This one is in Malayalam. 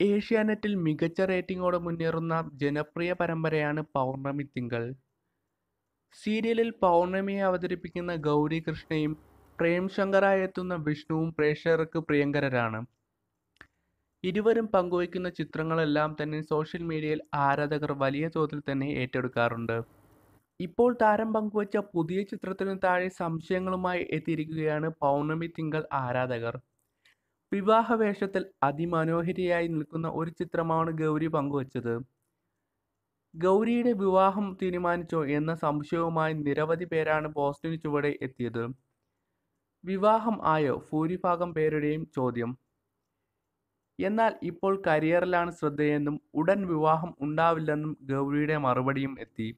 ഏഷ്യാനെറ്റിൽ മികച്ച റേറ്റിംഗോടെ മുന്നേറുന്ന ജനപ്രിയ പരമ്പരയാണ് പൗർണമി തിങ്കൾ. സീരിയലിൽ പൗർണമിയെ അവതരിപ്പിക്കുന്ന ഗൗരി കൃഷ്ണയും പ്രേം ശങ്കറായി എത്തുന്ന വിഷ്ണുവും പ്രേക്ഷകർക്ക് പ്രിയങ്കരരാണ്. ഇരുവരും പങ്കുവയ്ക്കുന്ന ചിത്രങ്ങളെല്ലാം തന്നെ സോഷ്യൽ മീഡിയയിൽ ആരാധകർ വലിയ തോതിൽ തന്നെ ഏറ്റെടുക്കാറുണ്ട്. ഇപ്പോൾ താരം പങ്കുവച്ച പുതിയ ചിത്രത്തിന് താഴെ സംശയങ്ങളുമായി എത്തിയിരിക്കുകയാണ് പൗർണമി തിങ്കൾ ആരാധകർ. വിവാഹ വേഷത്തിൽ അതിമനോഹരിയായി നിൽക്കുന്ന ഒരു ചിത്രമാണ് ഗൗരി പങ്കുവച്ചത്. ഗൗരിയുടെ വിവാഹം തീരുമാനിച്ചോ എന്ന സംശയവുമായി നിരവധി പേരാണ് പോസ്റ്റിന് ചുവടെ എത്തിയത്. വിവാഹം ആയോ? ഭൂരിഭാഗം പേരുടെയും ചോദ്യം. എന്നാൽ ഇപ്പോൾ കരിയറിലാണ് ശ്രദ്ധയെന്നും ഉടൻ വിവാഹം ഉണ്ടാവില്ലെന്നും ഗൗരിയുടെ മറുപടിയും എത്തി.